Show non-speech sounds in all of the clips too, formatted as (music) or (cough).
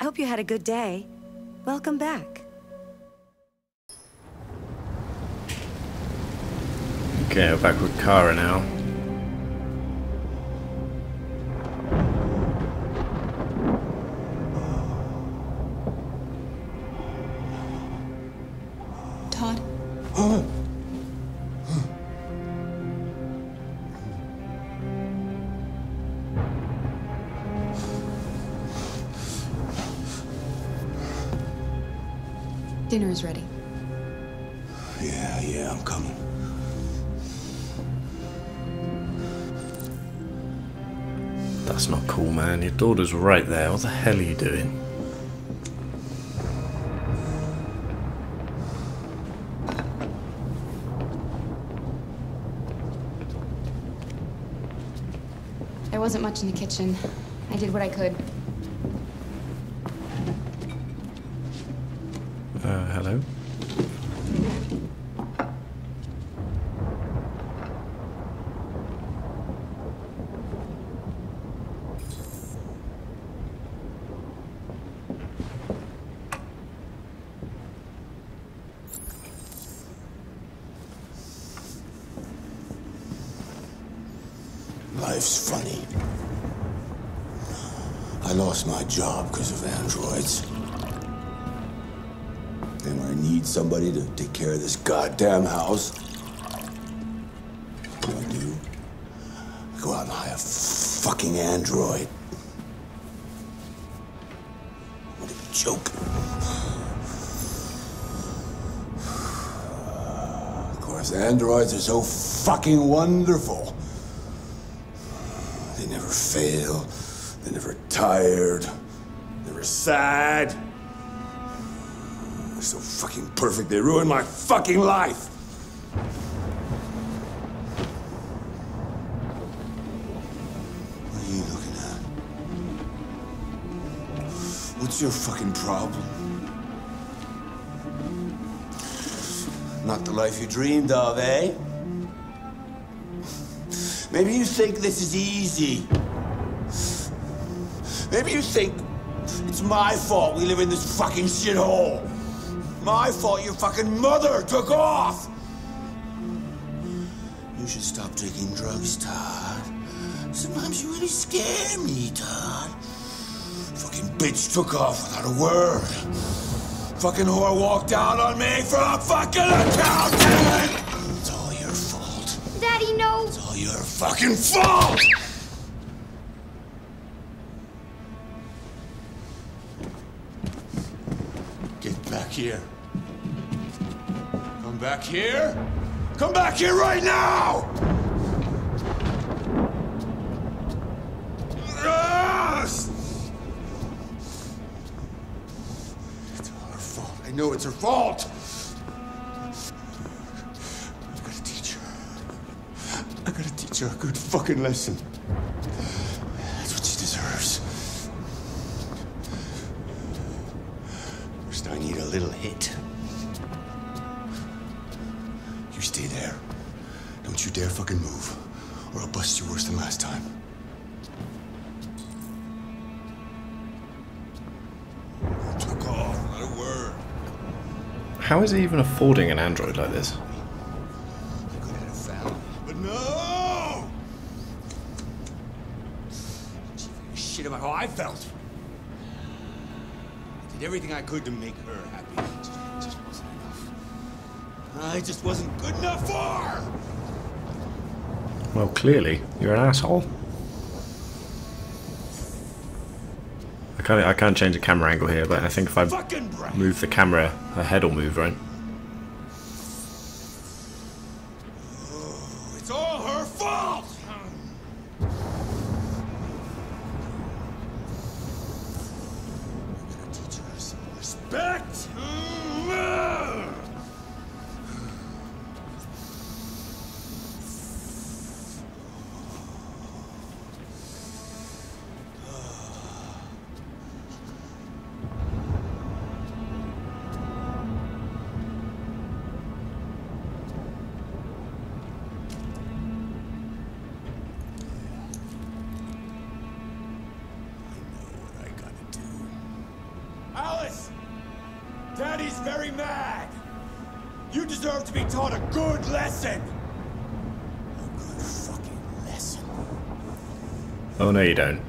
I hope you had a good day. Welcome back. Okay, we're back with Kara now. Dinner is ready. Yeah, yeah, I'm coming. That's not cool, man. Your daughter's right there. What the hell are you doing? There wasn't much in the kitchen. I did what I could. Uh, hello? Life's funny. I lost my job because of androids. And I need somebody to take care of this goddamn house, what do I do? I go out and hire a fucking android. What a joke. (sighs) Of course, androids are so fucking wonderful. They never fail. They're never tired. Never sad. They're so fucking perfect. They ruin my fucking life. What are you looking at? What's your fucking problem? Not the life you dreamed of, eh? Maybe you think this is easy. Maybe you think it's my fault we live in this fucking shithole. My fault your fucking mother took off. You should stop taking drugs, Todd. Sometimes you really scare me, Todd. Fucking bitch took off without a word. Fucking whore walked out on me for a fucking accountant! It's all your fault. Daddy, no! Your fucking fault! Get back here. Come back here. Come back here right now! It's her fault. I know it's her fault. Her a good fucking lesson. That's what she deserves. First, I need a little hit. You stay there. Don't you dare fucking move, or I'll bust you worse than last time. How is he even affording an android like this? I felt. I did everything I could to make her happy. It just, it just wasn't enough. Uh, I just wasn't good enough for her! Well, clearly, you're an asshole. I can't, I can't change the camera angle here, but I think if I move the camera, her head will move, right? Deserve to be taught a good lesson. A good fucking lesson. Oh no, you don't.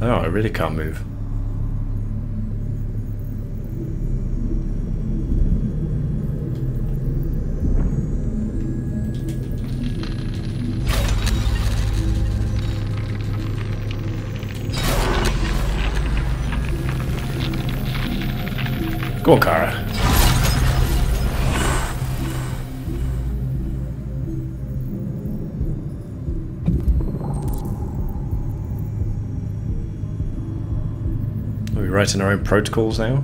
Oh, I really can't move. Go Kara. Are we writing our own protocols now?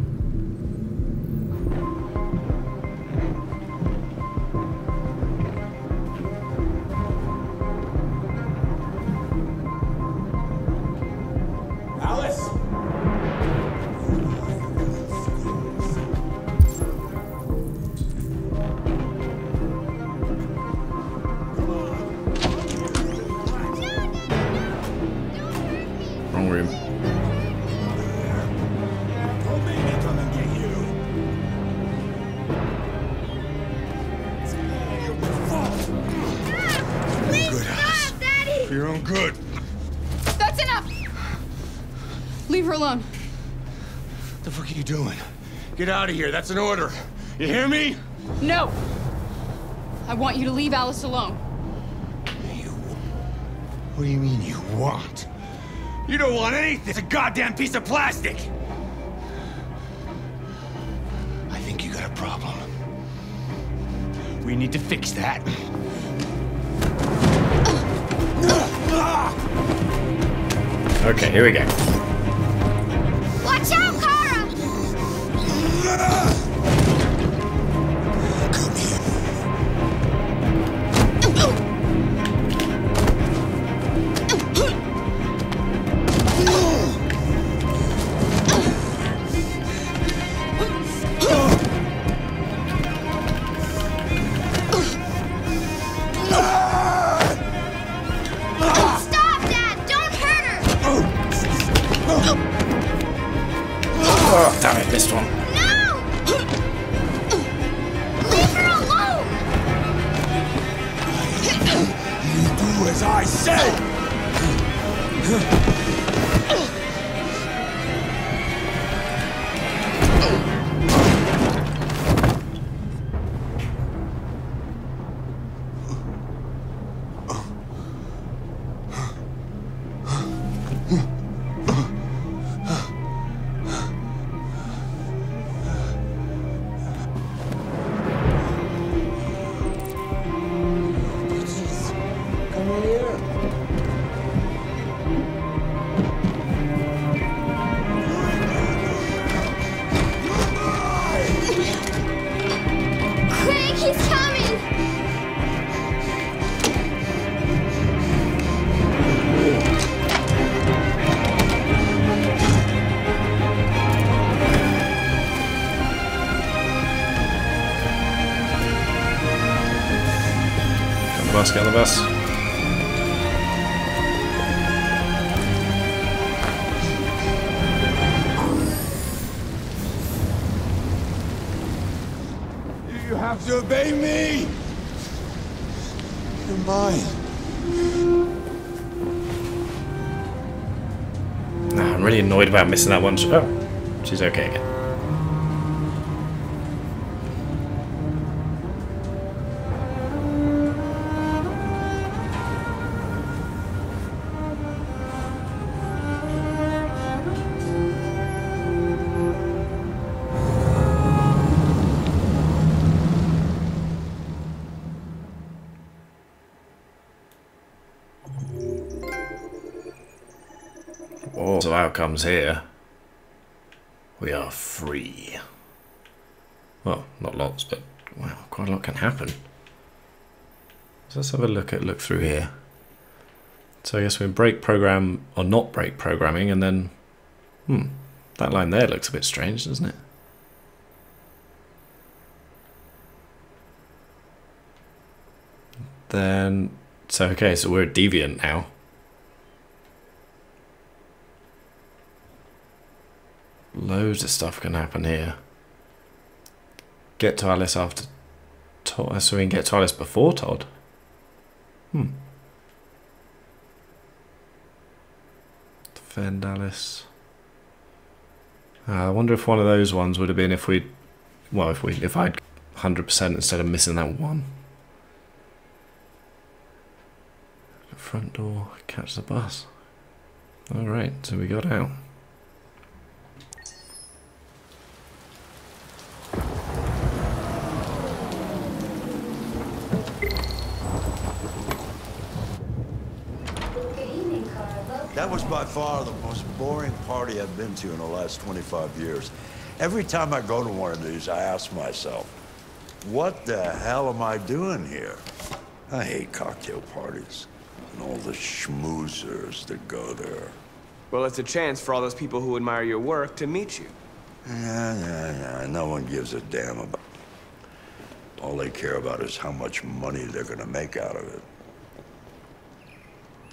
Her alone. What the fuck are you doing? Get out of here. That's an order. You hear me? No! I want you to leave Alice alone. You. What do you mean you want? You don't want anything. It's a goddamn piece of plastic. I think you got a problem. We need to fix that. Okay, here we go. Come about missing that one. Oh, she's okay again. So outcomes here. We are free. Well, not lots, but wow, quite a lot can happen. So let's have a look at look through here. So I guess we break program or not break programming, and then hmm, that line there looks a bit strange, doesn't it? Then So, okay, so we're a deviant now. Loads of stuff can happen here. Get to Alice after Todd, so we can get to Alice before Todd. Hmm. Defend Alice. Uh, I wonder if one of those ones would have been if we, well, if we, if I'd 100% instead of missing that one. Front door, catch the bus. Alright, so we got out. That was by far the most boring party I've been to in the last 25 years. Every time I go to one of these, I ask myself, what the hell am I doing here? I hate cocktail parties and all the schmoozers that go there. Well, it's a chance for all those people who admire your work to meet you. Yeah, yeah, yeah. No one gives a damn about All they care about is how much money they're gonna make out of it.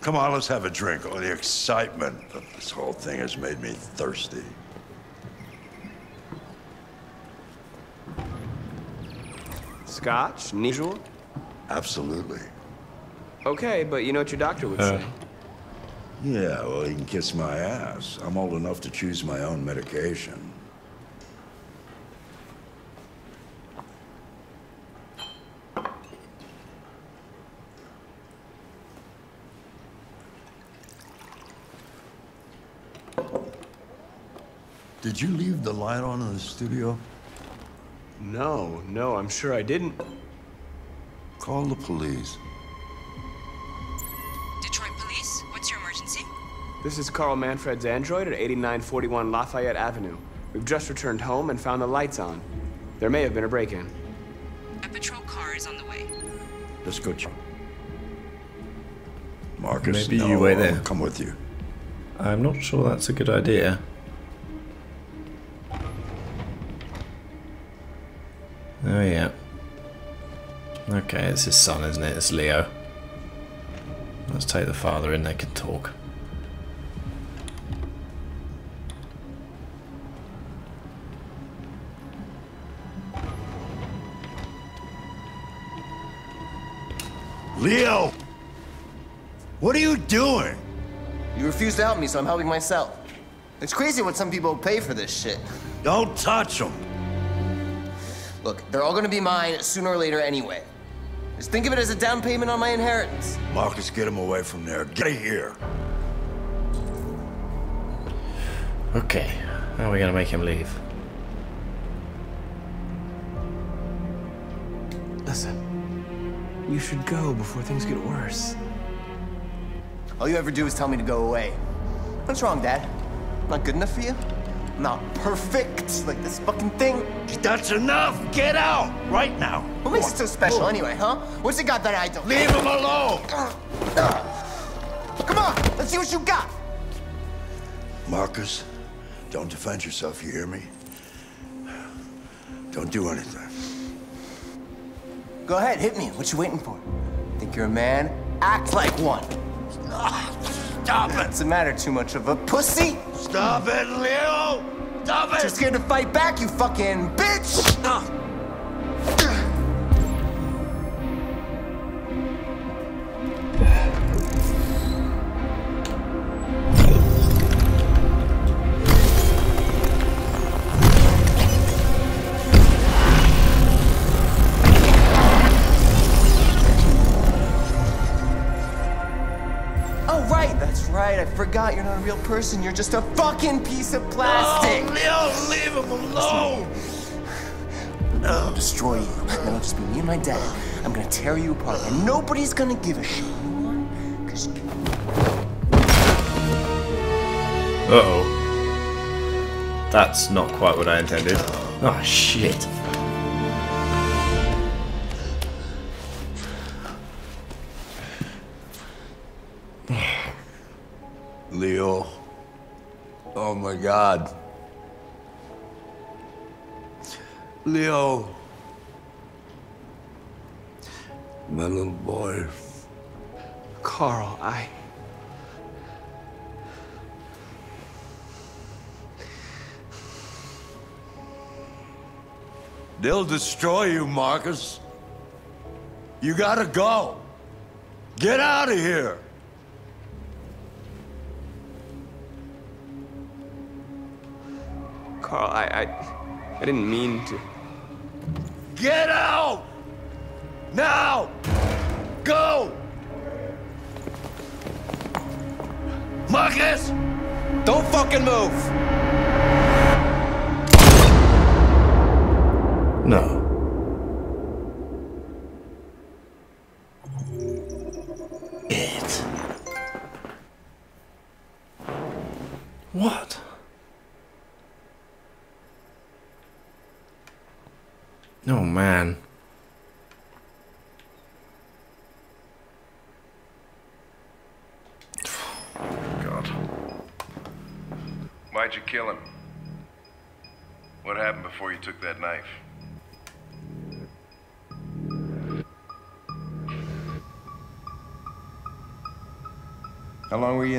Come on, let's have a drink. Oh, the excitement of this whole thing has made me thirsty. Scotch? Usual? Absolutely. Okay, but you know what your doctor would Uh. say. Yeah, well, he can kiss my ass. I'm old enough to choose my own medication. Did you leave the light on in the studio? No, no, I'm sure I didn't. Call the police. Detroit Police, what's your emergency? This is Carl Manfred's android at 8941 Lafayette Avenue. We've just returned home and found the lights on. There may have been a break-in. A patrol car is on the way. Let's go check. Marcus, Maybe no, you wait I'll there. come with you. I'm not sure that's a good idea. Okay, it's his son, isn't it? It's Leo. Let's take the father in, they can talk. Leo! What are you doing? You refuse to help me, so I'm helping myself. It's crazy what some people pay for this shit. Don't touch him. Look, they're all gonna be mine sooner or later anyway. Just think of it as a down payment on my inheritance. Marcus, get him away from there. Get out here. Okay, how are we going to make him leave? Listen, you should go before things get worse. All you ever do is tell me to go away. What's wrong, Dad? Not good enough for you? Not perfect like this fucking thing? That's enough. Get out right now. What makes it so special anyway, huh? What's it got that I don't? Leave him alone. Come on, let's see what you got. Marcus, don't defend yourself. You hear me? Don't do anything. Go ahead, hit me. What you waiting for? Think you're a man? Act like one. Stop it. What's the matter? Too much of a pussy? Stop it, Leo. Stop it. Too scared to fight back, you fucking bitch! Oh, forgot you're not a real person. You're just a fucking piece of plastic. Leo, leave him alone. I'll destroy you. Then it'll just be me and my dad. I'm gonna tear you apart, and nobody's gonna give a shit. Uh oh. That's not quite what I intended. Oh shit. Leo. Oh my God. Leo. My little boy. Carl, I. They'll destroy you, Marcus. You gotta go. Get out of here. I. I, I didn't mean to. Get out! Now! Go! Marcus! Don't fucking move! No.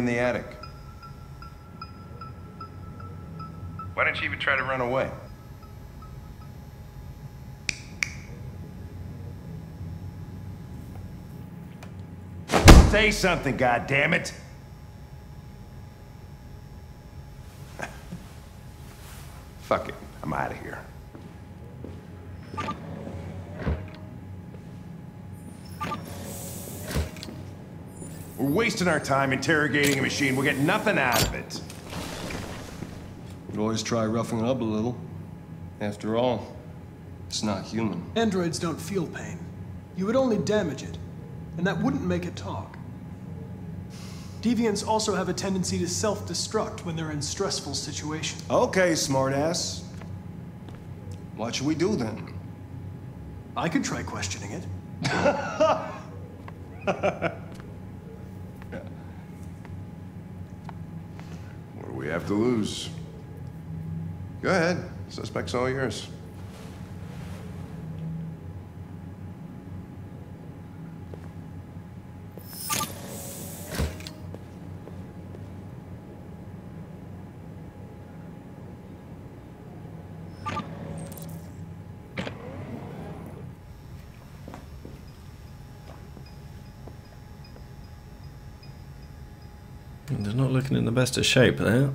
In the attic? Why didn't you even try to run away? Say something, goddammit! Fuck it. I'm out of here. We're wasting our time interrogating a machine. We'll get nothing out of it. Could always try roughing it up a little. After all, it's not human. Androids don't feel pain. You would only damage it, and that wouldn't make it talk. Deviants also have a tendency to self-destruct when they're in stressful situations. Okay, smartass. What should we do then? I could try questioning it. (laughs) Have to lose? Go ahead. Suspect's all yours. They're not looking in the best of shape there.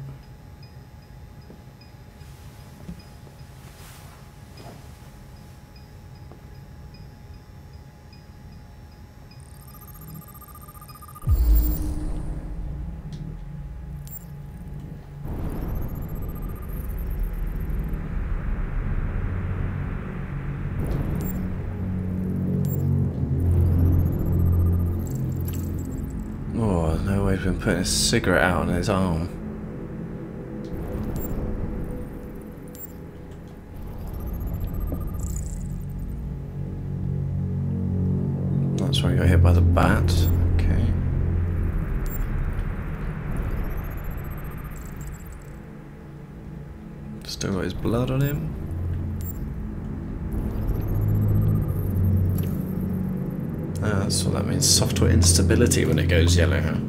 Putting a cigarette out on his arm. That's where he got hit by the bat. Okay. Still got his blood on him. That's what that means. Software instability when it goes yellow, huh?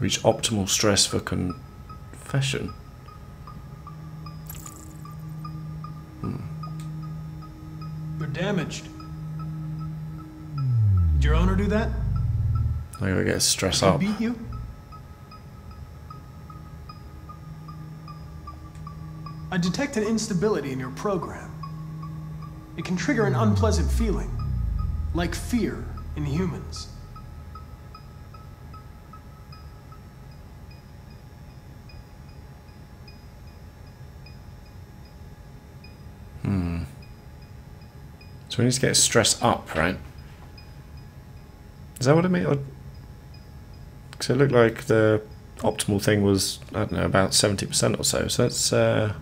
Reach optimal stress for confession. Hmm. You're damaged. Did your owner do that? I gotta get stress He up. beat you? I detect an instability in your program. It can trigger an unpleasant feeling, like fear in humans. So we need to get stress up, right? Is that what it means? Because it looked like the optimal thing was, I don't know, about 70% or so. So that's uh,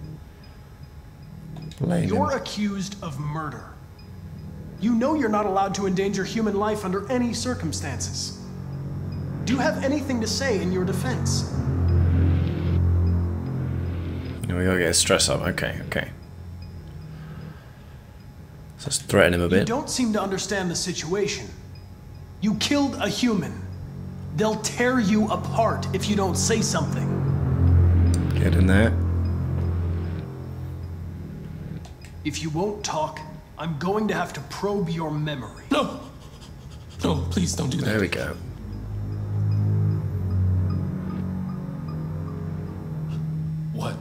You're accused of murder. You know you're not allowed to endanger human life under any circumstances. Do you have anything to say in your defense? We gotta get stress up. Okay, okay. Let's threaten him a You bit. don't seem to understand the situation. You killed a human. They'll tear you apart if you don't say something. Get in there. If you won't talk, I'm going to have to probe your memory. No! No, please don't do that. There we go. What?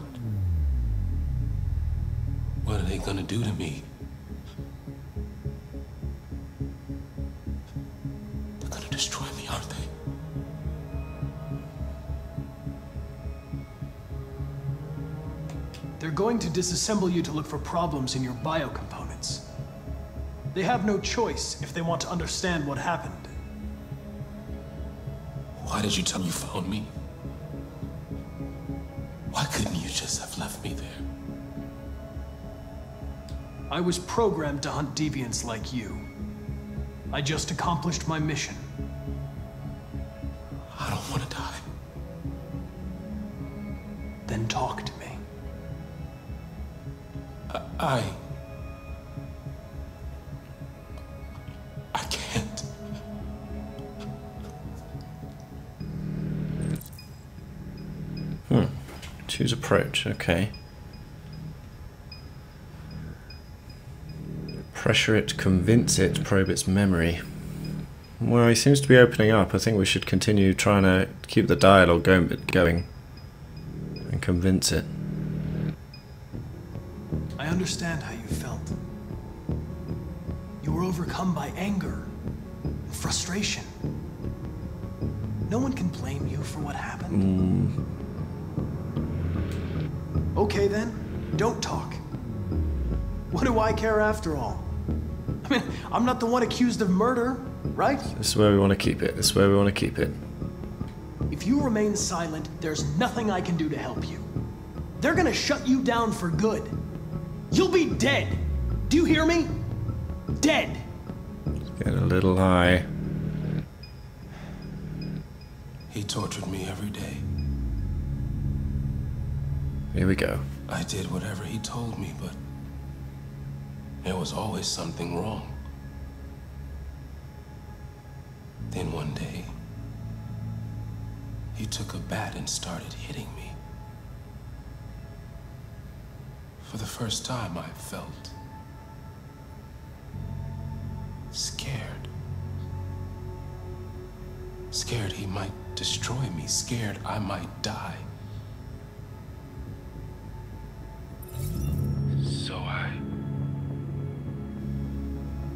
What are they gonna do to me? Going to disassemble you to look for problems in your biocomponents. They have no choice if they want to understand what happened. Why did you tell me you found me? Why couldn't you just have left me there? I was programmed to hunt deviants like you. I just accomplished my mission. I. I can't. Hmm. Choose approach. Okay. Pressure it, convince it, probe its memory. Well, he seems to be opening up. I think we should continue trying to keep the dialogue going, going and convince it. Care after all? I mean, I'm not the one accused of murder, right? this is where we want to keep it. This is where we want to keep it. If you remain silent, there's nothing I can do to help you. They're gonna shut you down for good. You'll be dead. Do you hear me? Dead. Get a little high. He tortured me every day. Here we go. I did whatever he told me, but there was always something wrong. Then one day, he took a bat and started hitting me. For the first time, I felt scared. Scared he might destroy me, scared I might die.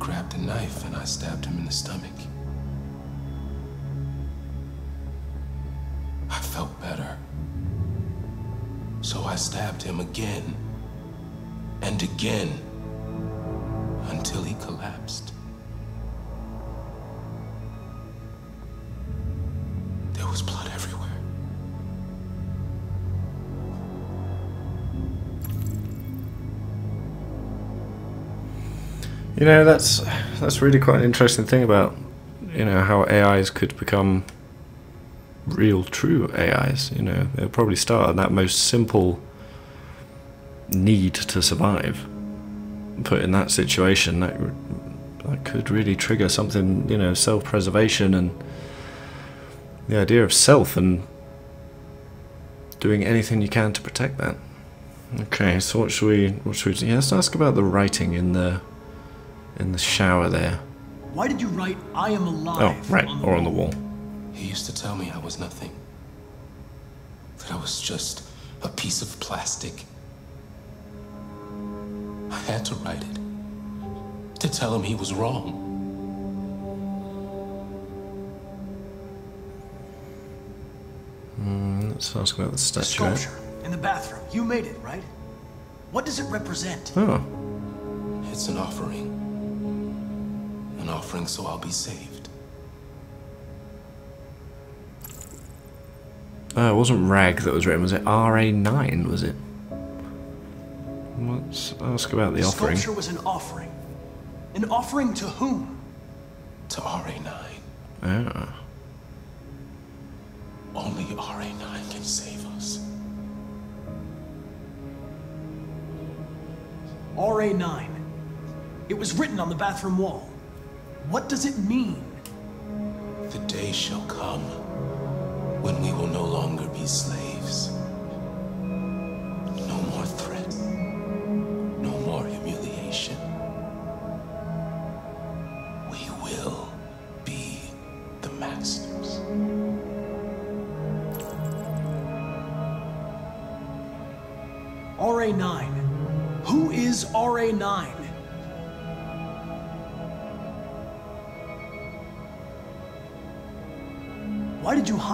Grabbed a knife and I stabbed him in the stomach. I felt better. So I stabbed him again and again until he collapsed. You know, that's that's really quite an interesting thing about you know how AIs could become real, true AIs. You know, they'll probably start at that most simple need to survive. Put in that situation, that that could really trigger something. You know, self-preservation and the idea of self and doing anything you can to protect that. Okay, so what should we? What should we? do? Yeah, let's ask about the writing in the in the shower there. Why did you write I am alive? Oh, alive? right, or on the wall. He used to tell me I was nothing. That I was just a piece of plastic. I had to write it. To tell him he was wrong. Mm, let's ask about the The statuette. sculpture in the bathroom. You made it, right? What does it represent? Oh, It's an offering. An offering so I'll be saved. uh, it wasn't rag that was written. Was it RA9? Was it? Let's ask about the The offering. sculpture was an offering. An offering to whom? To RA9. Ah, Only RA9 can save us. RA9. It was written on the bathroom wall. What does it mean? The day shall come when we will no longer be slaves.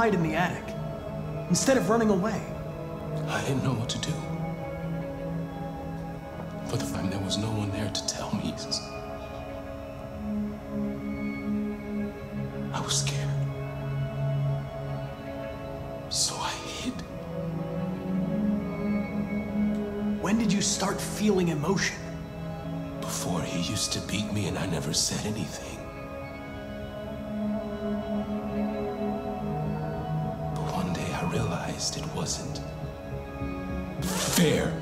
Hide in the attic? Instead of running away? I didn't know what to do. For the time there was no one there to tell me. I was scared. So I hid. When did you start feeling emotion? Before he used to beat me and I never said anything. Wasn't fair.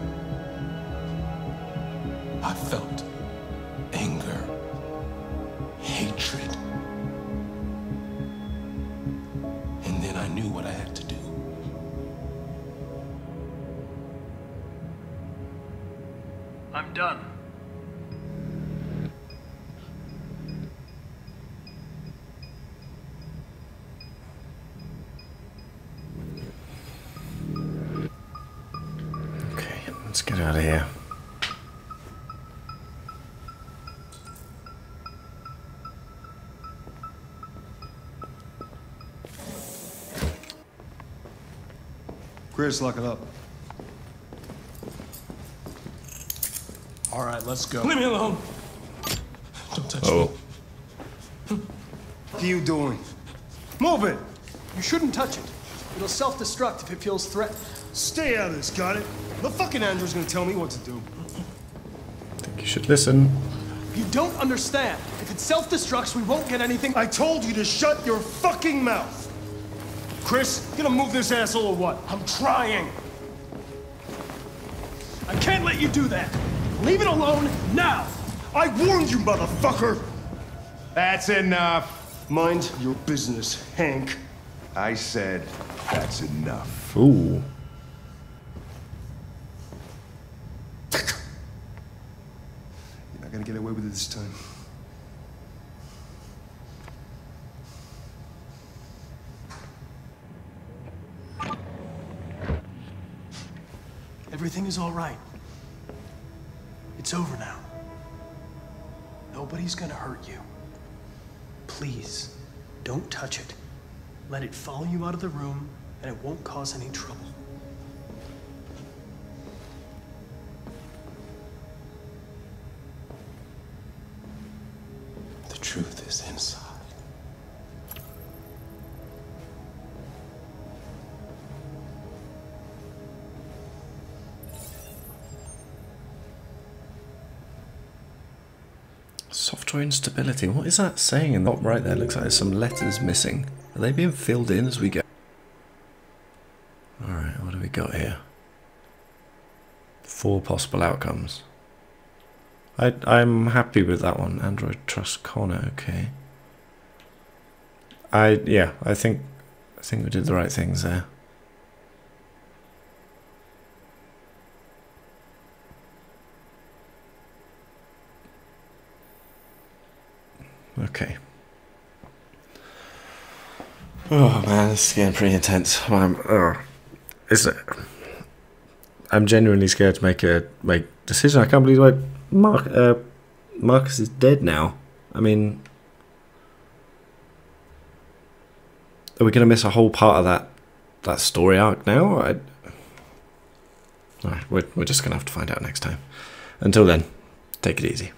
Chris, lock it up. All right, let's go. Leave me alone. Don't touch Oh, What are you doing? Move it! You shouldn't touch it. It'll self-destruct if it feels threatened. Stay out of this, got it? The fucking android's gonna tell me what to do. I think you should listen. You don't understand. If it self-destructs, we won't get anything. I told you to shut your fucking mouth! Chris, you gonna move this asshole or what? I'm trying. I can't let you do that. Leave it alone now. I warned you, motherfucker! That's enough. Mind your business, Hank. I said that's enough. Ooh. You're not gonna get away with it this time. Everything is all right. It's over now. Nobody's gonna hurt you. Please, don't touch it. Let it follow you out of the room, and it won't cause any trouble. Instability. What is that saying in the top right there? Looks like there's some letters missing. Are they being filled in as we go? Alright, what do we got here? Four possible outcomes. I, I'm happy with that one. Android Trust Connor, okay. I yeah, I think I think we did the right things there. Okay. Oh man, this is getting pretty intense. I'm, uh, is it? I'm genuinely scared to make a make decision. I can't believe like Mark uh, Marcus is dead now. I mean, are we gonna miss a whole part of that that story arc now? I, all right, we're we're just gonna have to find out next time. Until then, take it easy.